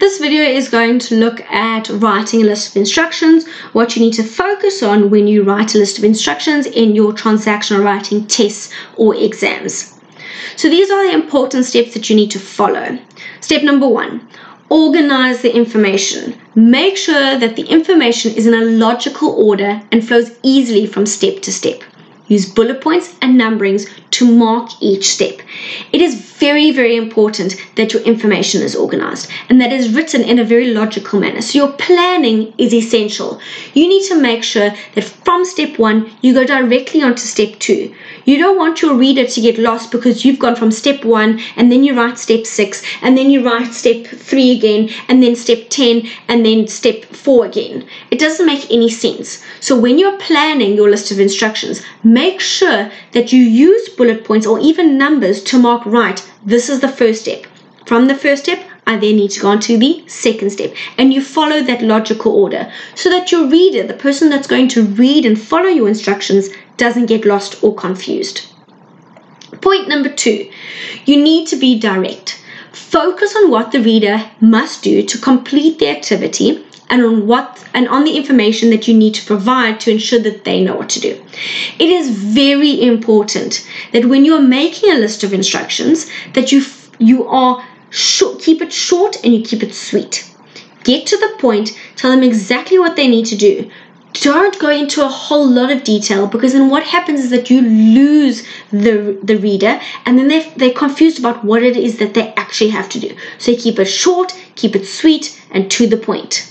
This video is going to look at writing a list of instructions, what you need to focus on when you write a list of instructions in your transactional writing tests or exams. So these are the important steps that you need to follow. Step number one, organize the information. Make sure that the information is in a logical order and flows easily from step to step. Use bullet points and numberings to mark each step. It is very, very important that your information is organized and that is written in a very logical manner. So, your planning is essential. You need to make sure that from step one, you go directly onto step two. You don't want your reader to get lost because you've gone from step one and then you write step six and then you write step three again and then step 10 and then step four again. It doesn't make any sense. So when you're planning your list of instructions, make sure that you use bullet points or even numbers to mark right. This is the first step. From the first step, I then need to go on to the second step. And you follow that logical order so that your reader, the person that's going to read and follow your instructions, doesn't get lost or confused. Point number two, you need to be direct. Focus on what the reader must do to complete the activity and on what and on the information that you need to provide to ensure that they know what to do. It is very important that when you are making a list of instructions that you you are keep it short and you keep it sweet. Get to the point, tell them exactly what they need to do don't go into a whole lot of detail because then what happens is that you lose the the reader and then they they're confused about what it is that they actually have to do so keep it short keep it sweet and to the point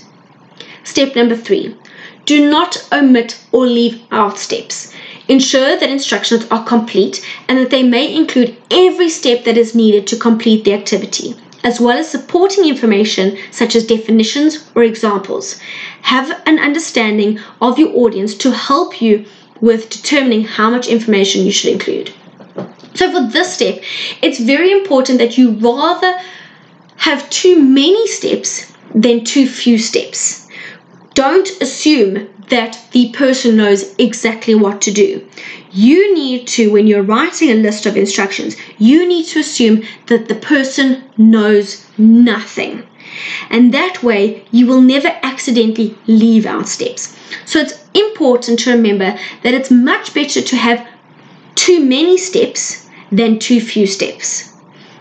step number three do not omit or leave out steps ensure that instructions are complete and that they may include every step that is needed to complete the activity as well as supporting information such as definitions or examples. Have an understanding of your audience to help you with determining how much information you should include. So, for this step, it's very important that you rather have too many steps than too few steps. Don't assume that the person knows exactly what to do. You need to, when you're writing a list of instructions, you need to assume that the person knows nothing. And that way, you will never accidentally leave out steps. So it's important to remember that it's much better to have too many steps than too few steps.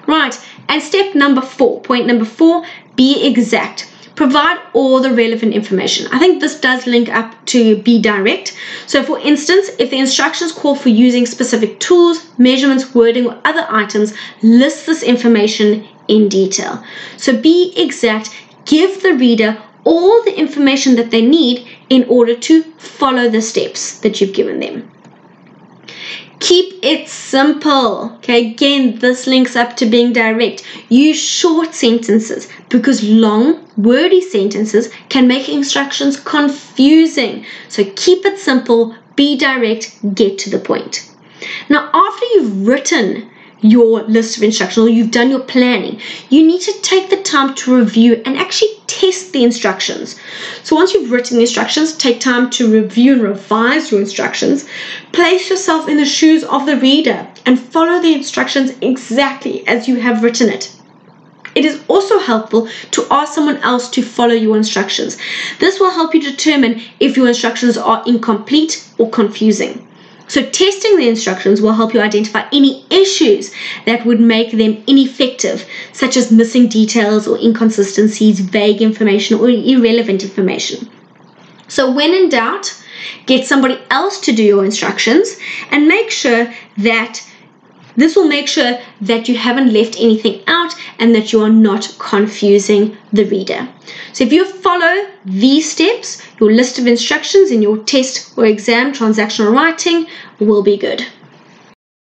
Right, and step number four, point number four, be exact provide all the relevant information. I think this does link up to be direct. So for instance, if the instructions call for using specific tools, measurements, wording, or other items, list this information in detail. So be exact, give the reader all the information that they need in order to follow the steps that you've given them. Keep it simple. Okay, again, this links up to being direct. Use short sentences because long, wordy sentences can make instructions confusing. So keep it simple, be direct, get to the point. Now, after you've written your list of instructions or you've done your planning, you need to take the time to review and actually test the instructions. So once you've written the instructions, take time to review and revise your instructions. Place yourself in the shoes of the reader and follow the instructions exactly as you have written it. It is also helpful to ask someone else to follow your instructions. This will help you determine if your instructions are incomplete or confusing. So, testing the instructions will help you identify any issues that would make them ineffective, such as missing details or inconsistencies, vague information, or irrelevant information. So, when in doubt, get somebody else to do your instructions and make sure that this will make sure that you haven't left anything out and that you are not confusing the reader. So if you follow these steps, your list of instructions in your test or exam transactional writing will be good.